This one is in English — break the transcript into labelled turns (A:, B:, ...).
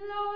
A: Lord.